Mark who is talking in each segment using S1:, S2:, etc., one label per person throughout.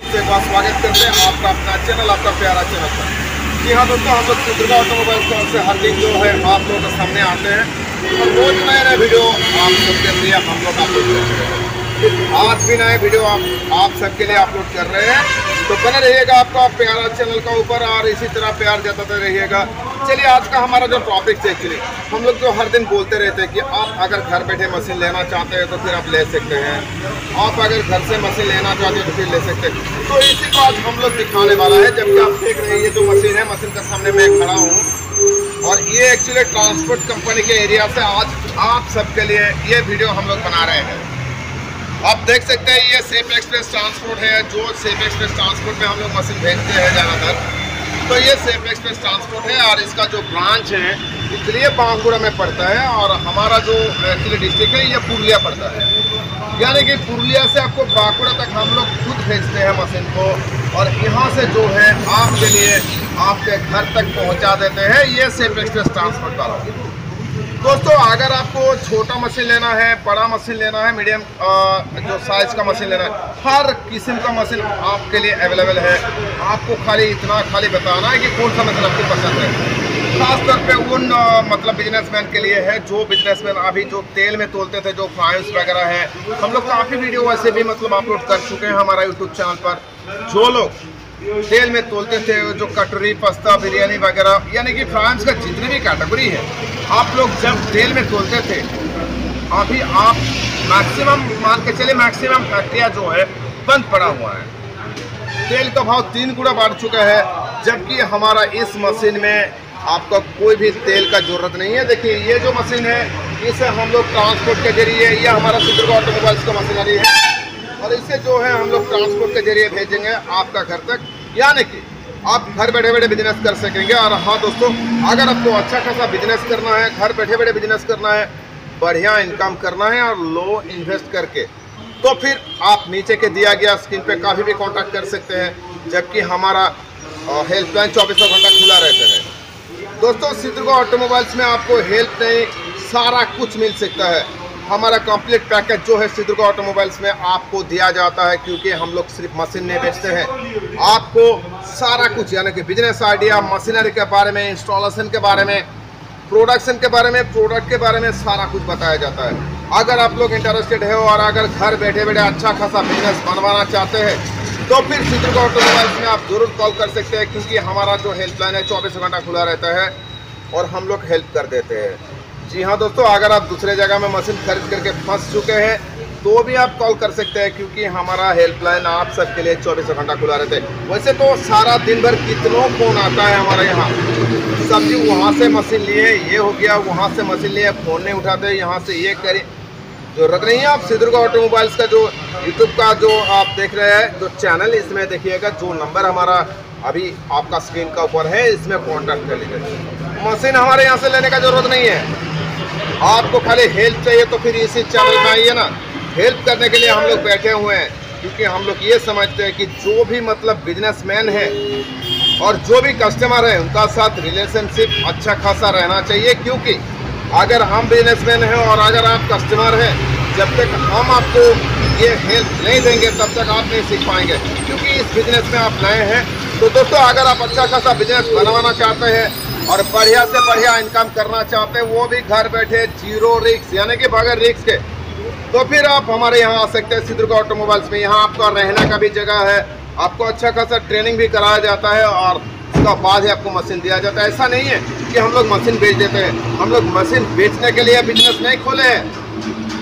S1: स्वागत करते हैं आपका, अपना चैनल आपका प्यारा चैनल जी हाँ दोस्तों, हम लोग दुर्गा ऑटोमोबाइल स्टोर से हर दिन जो है आप लोगों के सामने आते हैं। और रोज नए नए वीडियो आप सबके लिए हम लोग अपलोड लोग आज भी नए वीडियो आप आप सबके लिए अपलोड कर रहे हैं। तो बने रहिएगा आपका प्यारा चैनल का ऊपर, और इसी तरह प्यार जताते रहिएगा। चलिए, आज का हमारा जो टॉपिक है एक्चुअली हम लोग जो हर दिन बोलते रहते हैं कि आप अगर घर बैठे मशीन लेना चाहते हैं तो फिर आप ले सकते हैं। आप अगर घर से मशीन लेना चाहते हैं तो फिर ले सकते हैं। तो इसी को आज हम लोग दिखाने वाला है। जबकि आप देख रहे हैं, ये जो मशीन है मशीन के सामने मैं खड़ा हूँ। और ये एक्चुअली ट्रांसपोर्ट कंपनी के एरिया से आज आप सबके लिए ये वीडियो हम लोग बना रहे हैं। आप देख सकते हैं, ये सेफ़ एक्सप्रेस ट्रांसपोर्ट है। जो सेफ़ एक्सप्रेस ट्रांसपोर्ट में हम लोग मशीन भेजते हैं ज़्यादातर। तो ये सेफ़ एक्सप्रेस ट्रांसपोर्ट है और इसका जो ब्रांच है, इसलिए बांकुड़ा में पड़ता है और हमारा जो एक्चुअली डिस्ट्रिक्ट है, ये पुरलिया पड़ता है। यानी कि पुरलिया से आपको बांकुड़ा तक हम लोग खुद भेजते हैं मशीन को और यहाँ से जो है आपके लिए आपके घर तक पहुँचा देते हैं। ये सेफ़ एक्सप्रेस ट्रांसपोर्ट वाला। दोस्तों, अगर आपको छोटा मशीन लेना है, बड़ा मशीन लेना है मीडियम जो साइज़ का मशीन लेना है, हर किस्म का मशीन आपके लिए अवेलेबल है। आपको खाली इतना खाली बताना है कि कौन सा मशीन आपको पसंद है। खास तौर पे उन मतलब बिजनेसमैन के लिए है, जो बिजनेसमैन अभी जो तेल में तोलते थे, जो फाइन्स वगैरह है। हम लोग काफ़ी वीडियो वैसे भी मतलब अपलोड कर चुके हैं हमारा यूट्यूब चैनल पर। जो लोग तेल में तोलते थे, जो कटोरी, पस्ता, बिरयानी वगैरह, यानी कि फ्रांस का जितनी भी कैटेगरी है, आप लोग जब तेल में तोलते थे, अभी आप मैक्सिमम, मान के चले मैक्सिमम फैक्ट्रिया जो है, बंद पड़ा हुआ है। तेल का भाव तीन गुना बढ़ चुका है, जबकि हमारा इस मशीन में आपका कोई भी तेल का ज़रूरत नहीं है। देखिए, ये जो मशीन है, इसे हम लोग ट्रांसपोर्ट के ज़रिए ये हमारा सिद्धुर्ग ऑटोमोबाइल्स का मशीनरी है। और इसे जो है हम लोग ट्रांसपोर्ट के ज़रिए भेजेंगे आपका घर तक। यानी कि आप घर बैठे बैठे बिज़नेस कर सकेंगे। और हाँ दोस्तों, अगर आपको अच्छा खासा बिज़नेस करना है, घर बैठे बैठे बिज़नेस करना है, बढ़िया इनकम करना है और लो इन्वेस्ट करके तो फिर आप नीचे के दिया गया स्क्रीन पे काफ़ी भी कांटेक्ट कर सकते हैं, जबकि हमारा हेल्पलाइन चौबीसों घंटा खुला रहता है। दोस्तों सिद्धुर्गा ऑटोमोबाइल्स में आपको हेल्प नहीं, सारा कुछ मिल सकता है। हमारा कंप्लीट पैकेज जो है सिद्धुर्गा ऑटोमोबाइल्स में आपको दिया जाता है, क्योंकि हम लोग सिर्फ़ मशीन नहीं बेचते हैं। आपको सारा कुछ, यानी कि बिज़नेस आइडिया मशीनरी के बारे में इंस्टॉलेशन के बारे में प्रोडक्शन के बारे में प्रोडक्ट के बारे में सारा कुछ बताया जाता है। अगर आप लोग इंटरेस्टेड है और अगर घर बैठे बैठे अच्छा खासा बिज़नेस बनवाना चाहते हैं तो फिर सिद्धुर्गा ऑटोमोबाइल्स में आप ज़रूर कॉल कर सकते हैं, क्योंकि हमारा जो हेल्पलाइन है, चौबीस घंटा खुला रहता है और हम लोग हेल्प कर देते हैं। जी हाँ दोस्तों, अगर आप दूसरे जगह में मशीन खरीद करके फंस चुके हैं तो भी आप कॉल कर सकते हैं क्योंकि हमारा हेल्पलाइन आप सबके लिए चौबीस घंटा खुला रहता है। वैसे तो सारा दिन भर कितनों फ़ोन आता है हमारे यहाँ? सब्ज़ी वहाँ से मशीन लिए, ये हो गया, वहाँ से मशीन लिए फ़ोन नहीं उठाते, यहाँ से ये करें। ज़रूरत नहीं है आप सिद्धुर्गा ऑटोमोबाइल्स का, जो यूट्यूब का, जो आप देख रहे हैं, जो चैनल इसमें देखिएगा, जो नंबर हमारा अभी आपका स्क्रीन का ऊपर है, इसमें कॉन्टैक्ट कर लीजिए। मशीन हमारे यहाँ से लेने का ज़रूरत नहीं है। आपको खाली हेल्प चाहिए तो फिर इसी चैनल में आइए ना। हेल्प करने के लिए हम लोग बैठे हुए हैं, क्योंकि हम लोग ये समझते हैं कि जो भी मतलब बिजनेसमैन है और जो भी कस्टमर है, उनका साथ रिलेशनशिप अच्छा खासा रहना चाहिए, क्योंकि अगर हम बिजनेसमैन हैं और अगर आप कस्टमर हैं, जब तक हम आपको ये हेल्प नहीं देंगे, तब तक आप नहीं सीख पाएँगे। क्योंकि इस बिज़नेस में आप नए हैं तो दोस्तों, अगर आप अच्छा खासा बिज़नेस बनवाना चाहते हैं और बढ़िया से बढ़िया इनकम करना चाहते हैं, वो भी घर बैठे ज़ीरो रिक्स यानी कि बगैर रिक्स के। तो फिर आप हमारे यहाँ आ सकते हैं सिद्धुर्ग ऑटोमोबाइल्स में। यहाँ आपका रहने का भी जगह है, आपको अच्छा खासा ट्रेनिंग भी कराया जाता है और उसका बाद ही आपको मशीन दिया जाता है। ऐसा नहीं है कि हम लोग मशीन बेच देते हैं। हम लोग मशीन बेचने के लिए बिज़नेस नहीं खोले हैं।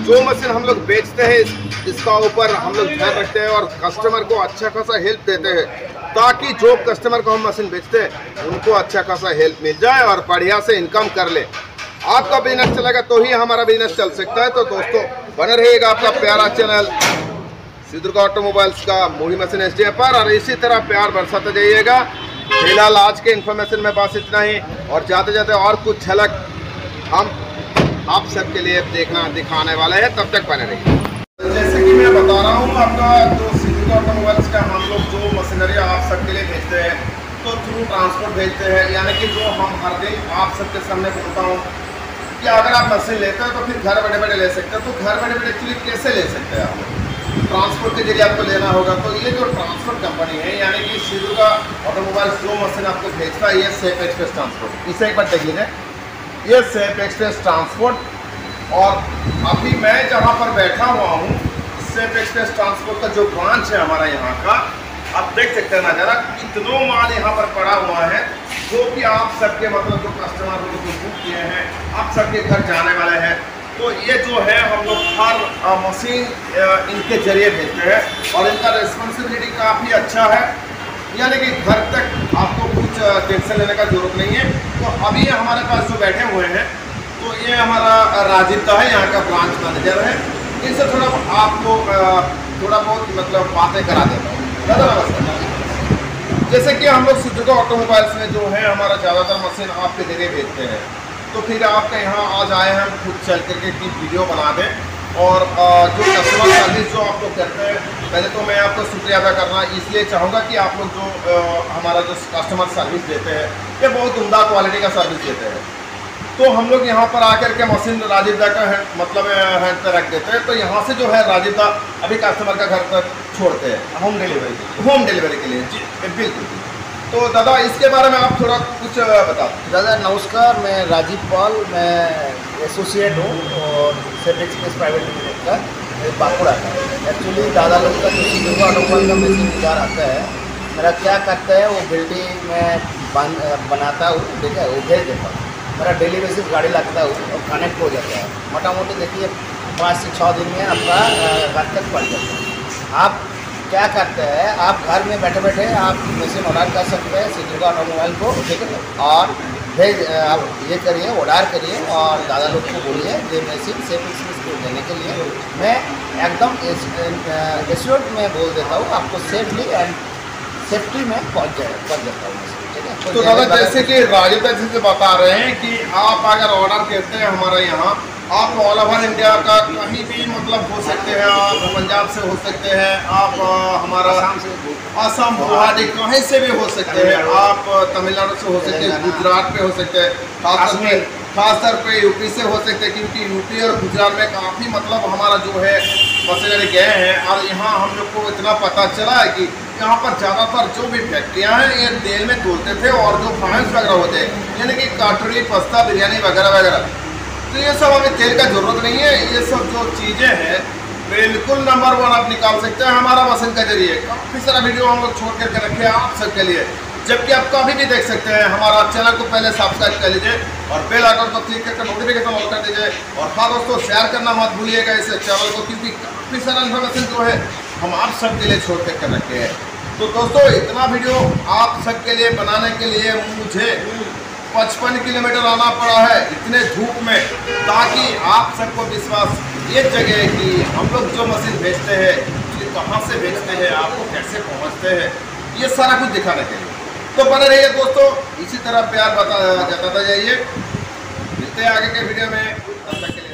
S1: जो मशीन हम लोग बेचते हैं इसका ऊपर हम लोग ध्यान रखते हैं और कस्टमर को अच्छा खासा हेल्प देते हैं, ताकि जो कस्टमर को हम मशीन बेचते हैं, उनको अच्छा खासा हेल्प मिल जाए और बढ़िया से इनकम कर ले। आपका बिज़नेस चलेगा तो ही हमारा बिज़नेस चल सकता है। तो दोस्तों, बने रहिएगा आपका प्यारा चैनल सिद्धुर्गा ऑटोमोबाइल्स का मूवी मशीन एस पर, और इसी तरह प्यार बरसाते जाइएगा। फ़िलहाल आज के इन्फॉर्मेशन में बस इतना ही, और जाते जाते और कुछ झलक हम आप सबके लिए देखना, दिखाने वाले हैं, तब तक बने रहिए। जैसे कि मैं बता रहा हूँ, आपका जो सिद्धुर्गा ऑटोमोबाइल्स का हम लोग जो मशीनरी आप सबके लिए भेजते हैं तो थ्रू ट्रांसपोर्ट भेजते हैं, यानी कि जो हम हर दिन आप सबके सामने बोलता हूँ कि अगर आप मशीन लेते हैं तो फिर घर बैठे बैठे ले सकते हैं। तो घर बैठे बैठे एक्चुअली कैसे ले सकते हैं आप? ट्रांसपोर्ट के ज़रिए आपको लेना होगा। तो ये जो ट्रांसपोर्ट कंपनी है, यानी कि सिद्धू का ऑटोमोबाइल जो मशीन आपको भेजता है, ये सेफ़ एक्सप्रेस ट्रांसपोर्ट इसे एक बार देख लीजिए ये सेफ़ एक्सप्रेस ट्रांसपोर्ट और अभी मैं जहाँ पर बैठा हुआ हूँ सेफ़ एक्सप्रेस ट्रांसपोर्ट का जो ब्रांच है हमारा यहाँ का, आप देख सकते हैं ना नज़ारा कितनों माल यहाँ पर पड़ा हुआ है, जो कि आप सबके मतलब जो कस्टमर लोग जो बुक किए हैं, आप सबके घर जाने वाले हैं। तो ये जो है, हम लोग हर मशीन इनके ज़रिए भेजते हैं और इनका रिस्पॉन्सिबिलिटी काफ़ी अच्छा है। यानी कि घर तक आपको कुछ टेंशन लेने का ज़रूरत नहीं है। तो अभी हमारे पास जो बैठे हुए हैं तो ये हमारा राजीव का है, यहाँ का ब्रांच मैनेजर है। इनसे थोड़ा आपको थोड़ा बहुत मतलब बातें करा देता हूँ। दादा नमस्कार। जैसे कि हम लोग सुजुका ऑटोमोबाइल्स में जो है, हमारा ज़्यादातर मशीन आपके ज़रिए भेजते हैं। तो फिर आपके यहाँ आज आए हम खुद चल करके की वीडियो बना दें। और जो कस्टमर सर्विस जो आप लोग करते हैं पहले तो मैं आपको शुक्रिया अदा करना इसलिए चाहूँगा कि आप लोग जो हमारा जो कस्टमर सर्विस देते हैं ये बहुत उमदा क्वालिटी का सर्विस देते हैं। तो हम लोग यहाँ पर आकर के मशीन राजीव दा का है, मतलब हैंड पर रख देते हैं तो यहाँ से जो है राजीव दा अभी कस्टमर का घर तक छोड़ते हैं होम डिलीवरी होम डिलीवरी के लिए। जी बिल्कुल। तो दादा, इसके बारे में आप थोड़ा कुछ बता
S2: दादा, नमस्कार, मैं राजीव पाल, मैं एसोसिएट हूँ और सेट एक्सप्रेस प्राइवेट लिमिटेड का बांकुड़ा का। एक्चुअली दादा लोग का जो सिल्वर ऑटोमोबाइल का मशीन बाज़ार आता है, मेरा क्या करता है, वो बिल्डिंग में बन बनाता हूँ, ठीक है, वो भेज देता हूँ। मेरा डेली बेसिस गाड़ी लगता हूँ और कनेक्ट हो जाता है। मोटा मोटी देखिए, पाँच से छः दिन में आपका घर तक पड़ जाता है। आप क्या करते हैं आप घर में बैठे बैठे आप मशीन ऑर्डर कर सकते हैं सिद्धू मोबाइल को ठीक है? और भेज आप ये करिए ऑर्डर करिए और दादा लोग को बोलिए ये मशीन सेफ़ एक्सप्रेस को देने के लिए मैं एकदम एश्योर्ड में बोल देता हूँ आपको सेफली एंड सेफ्टी में पहुँच जाए पहुँच जाता हूँ है?
S1: तो दादा जैसे कि राजेंद्र जी से बता रहे हैं कि आप अगर ऑर्डर करते हैं हमारे यहाँ आप ऑल ओवर इंडिया का कहीं भी मतलब हो सकते हैं आप पंजाब से हो सकते हैं आप हमारा आसाम गुवाहाटी कहीं से भी हो सकते हैं आप तमिलनाडु से हो सकते हैं गुजरात पे हो सकते हैं खासतौर पे खासतौर पे यूपी से हो सकते हैं क्योंकि यूपी और गुजरात में काफ़ी मतलब हमारा जो है बसेरे गए हैं और यहाँ हम लोग को इतना पता चला है कि यहाँ पर ज़्यादातर जो भी फैक्ट्रियाँ हैं ये तेल में तोलते थे और जो फ्रांस वगैरह होते हैं यानी कि काटड़ी पस्ता बिरयानी वगैरह वगैरह। तो ये सब हमें तेल का ज़रूरत नहीं है, ये सब जो चीज़ें हैं, बिल्कुल नंबर वन आप निकाल सकते हैं हमारा मशीन के ज़रिए। काफ़ी सारा वीडियो हम लोग छोड़ करके रखे हैं आप सबके लिए। जबकि आप कभी भी देख सकते हैं, हमारा चैनल को पहले सब्सक्राइब कर लीजिए और बेल आइकन को क्लिक करके नोटिफिकेशन ऑन कर दीजिए। और हाँ दोस्तों शेयर करना मत भूलिएगा इस चैनल को क्योंकि काफ़ी सारा इन्फॉर्मेशन जो है हम आप सबके लिए छोड़ करके रखे हैं। तो दोस्तों, इतना वीडियो आप सबके लिए बनाने के लिए मुझे पचपन किलोमीटर आना पड़ा है इतने धूप में, ताकि आप सबको विश्वास ये जगह है कि हम लोग जो मशीन भेजते हैं, ये कहाँ से भेजते हैं, आपको कैसे पहुँचते हैं, ये सारा कुछ दिखाने के लिए। तो बने रहिए दोस्तों, इसी तरह प्यार बता जाता जाइए। मिलते हैं आगे के वीडियो में। तब तक के लिए